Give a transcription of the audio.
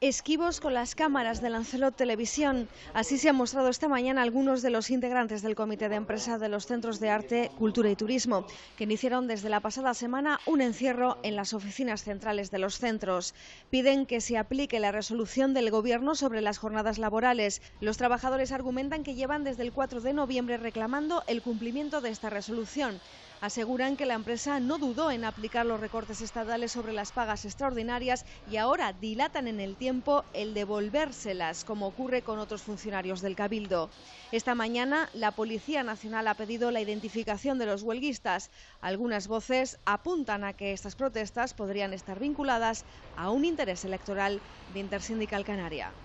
esquivos con las cámaras de Lancelot Televisión. Así se han mostrado esta mañana algunos de los integrantes del Comité de Empresa de los Centros de Arte, Cultura y Turismo, que iniciaron desde la pasada semana un encierro en las oficinas centrales de los centros. Piden que se aplique la resolución del Gobierno sobre las jornadas laborales. Los trabajadores argumentan que llevan desde el 4 de noviembre reclamando el cumplimiento de esta resolución aseguran que la empresa no dudó en aplicar los recortes estatales sobre las pagas extraordinarias y ahora dilatan en el tiempo el devolvérselas, como ocurre con otros funcionarios del Cabildo. Esta mañana la Policía Nacional ha pedido la identificación de los huelguistas. Algunas voces apuntan a que estas protestas podrían estar vinculadas a un interés electoral de Intersindical Canaria.